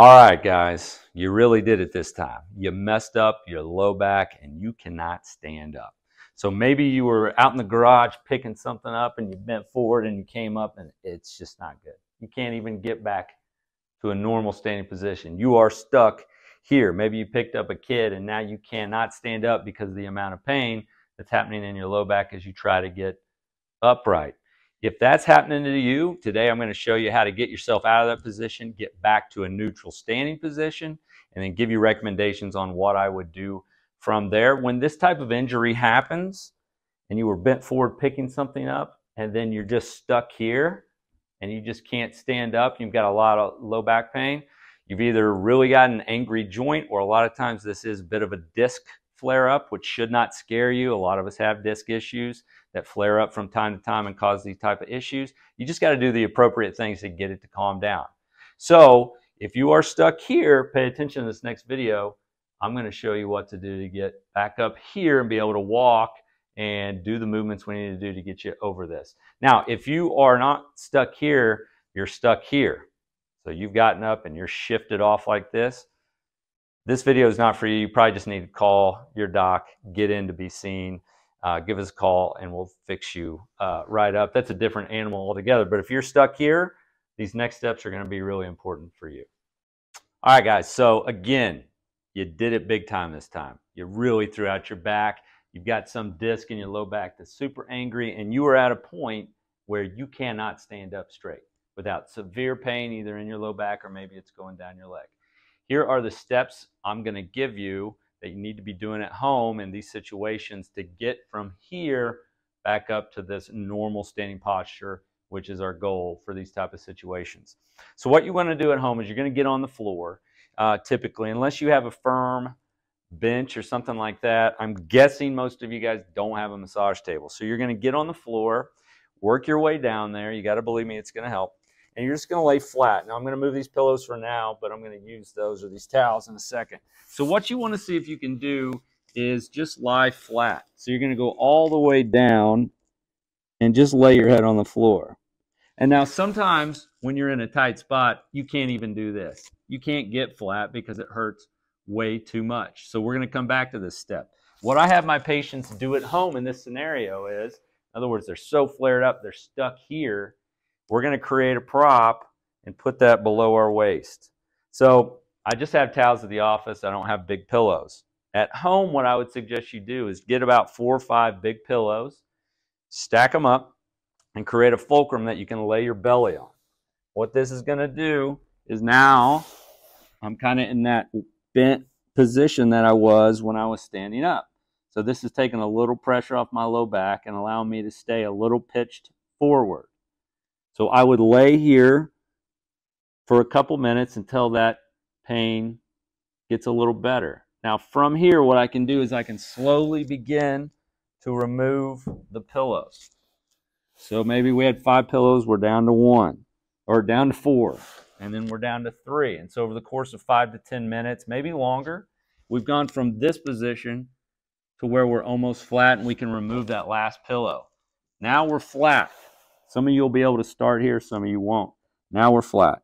All right, guys, you really did it this time. You messed up your low back and you cannot stand up. So maybe you were out in the garage picking something up and you bent forward and you came up and it's just not good. You can't even get back to a normal standing position. You are stuck here. Maybe you picked up a kid and now you cannot stand up because of the amount of pain that's happening in your low back as you try to get upright. If that's happening to you, today I'm going to show you how to get yourself out of that position, get back to a neutral standing position, and then give you recommendations on what I would do from there. When this type of injury happens and you were bent forward picking something up and then you're just stuck here and you just can't stand up, you've got a lot of low back pain, you've either really got an angry joint or a lot of times this is a bit of a disc flare up, which should not scare you. A lot of us have disc issues that flare up from time to time and cause these type of issues. You just got to do the appropriate things to get it to calm down. So if you are stuck here, pay attention to this next video. I'm going to show you what to do to get back up here and be able to walk and do the movements we need to do to get you over this. Now, if you are not stuck here, you're stuck here. So you've gotten up and you're shifted off like this. This video is not for you. You probably just need to call your doc, get in to be seen, uh, give us a call, and we'll fix you uh, right up. That's a different animal altogether. But if you're stuck here, these next steps are going to be really important for you. All right, guys. So again, you did it big time this time. You really threw out your back. You've got some disc in your low back that's super angry, and you are at a point where you cannot stand up straight without severe pain either in your low back or maybe it's going down your leg. Here are the steps I'm going to give you that you need to be doing at home in these situations to get from here back up to this normal standing posture, which is our goal for these type of situations. So what you want to do at home is you're going to get on the floor, uh, typically, unless you have a firm bench or something like that. I'm guessing most of you guys don't have a massage table. So you're going to get on the floor, work your way down there. You got to believe me, it's going to help and you're just going to lay flat. Now I'm going to move these pillows for now, but I'm going to use those or these towels in a second. So what you want to see if you can do is just lie flat. So you're going to go all the way down and just lay your head on the floor. And now sometimes when you're in a tight spot, you can't even do this. You can't get flat because it hurts way too much. So we're going to come back to this step. What I have my patients do at home in this scenario is, in other words, they're so flared up, they're stuck here we're going to create a prop and put that below our waist. So I just have towels at the office. I don't have big pillows. At home, what I would suggest you do is get about four or five big pillows, stack them up, and create a fulcrum that you can lay your belly on. What this is going to do is now I'm kind of in that bent position that I was when I was standing up. So this is taking a little pressure off my low back and allowing me to stay a little pitched forward. So I would lay here for a couple minutes until that pain gets a little better. Now from here, what I can do is I can slowly begin to remove the pillows. So maybe we had five pillows, we're down to one, or down to four, and then we're down to three. And so over the course of five to 10 minutes, maybe longer, we've gone from this position to where we're almost flat and we can remove that last pillow. Now we're flat. Some of you will be able to start here, some of you won't. Now we're flat.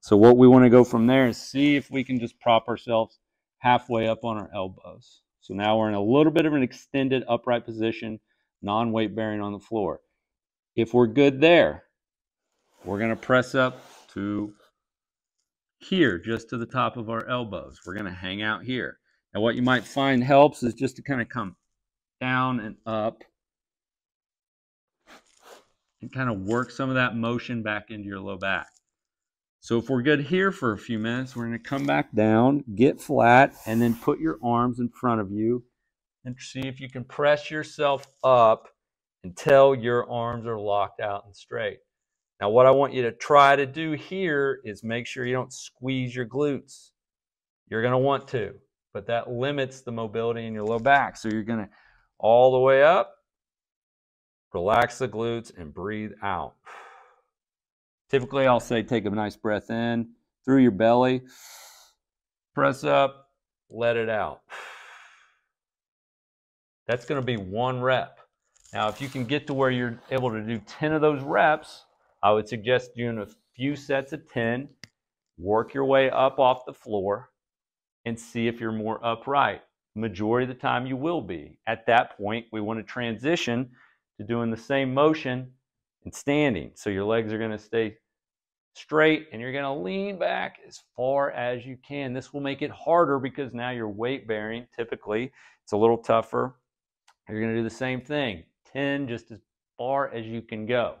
So what we want to go from there is see if we can just prop ourselves halfway up on our elbows. So now we're in a little bit of an extended upright position, non-weight bearing on the floor. If we're good there, we're going to press up to here, just to the top of our elbows. We're going to hang out here. Now what you might find helps is just to kind of come down and up and kind of work some of that motion back into your low back. So if we're good here for a few minutes, we're going to come back down, get flat, and then put your arms in front of you and see if you can press yourself up until your arms are locked out and straight. Now what I want you to try to do here is make sure you don't squeeze your glutes. You're going to want to, but that limits the mobility in your low back. So you're going to all the way up Relax the glutes and breathe out. Typically, I'll say take a nice breath in through your belly, press up, let it out. That's going to be one rep. Now, if you can get to where you're able to do 10 of those reps, I would suggest doing a few sets of 10, work your way up off the floor and see if you're more upright. Majority of the time you will be. At that point, we want to transition doing the same motion and standing. So your legs are going to stay straight and you're going to lean back as far as you can. This will make it harder because now you're weight bearing. Typically, it's a little tougher. You're going to do the same thing 10 just as far as you can go.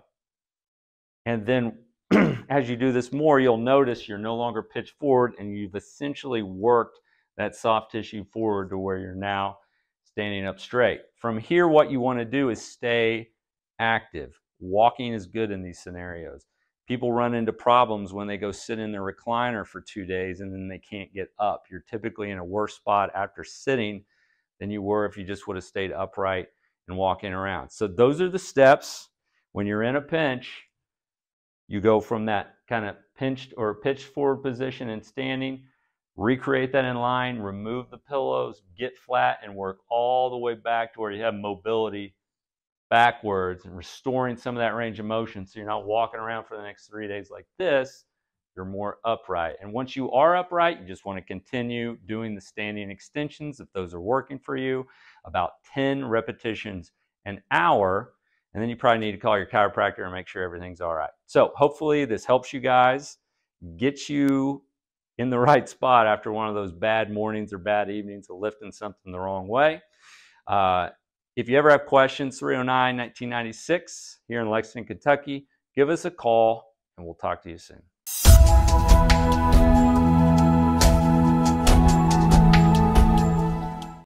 And then as you do this more, you'll notice you're no longer pitched forward and you've essentially worked that soft tissue forward to where you're now standing up straight. From here, what you want to do is stay active. Walking is good in these scenarios. People run into problems when they go sit in their recliner for two days and then they can't get up. You're typically in a worse spot after sitting than you were if you just would have stayed upright and walking around. So those are the steps. When you're in a pinch, you go from that kind of pinched or pitched forward position and standing, recreate that in line, remove the pillows, get flat, and work all the way back to where you have mobility backwards and restoring some of that range of motion so you're not walking around for the next three days like this. You're more upright. And once you are upright, you just want to continue doing the standing extensions if those are working for you, about 10 repetitions an hour. And then you probably need to call your chiropractor and make sure everything's all right. So hopefully this helps you guys, get you in the right spot after one of those bad mornings or bad evenings of lifting something the wrong way. Uh, if you ever have questions, 309 1996 here in Lexington, Kentucky, give us a call and we'll talk to you soon.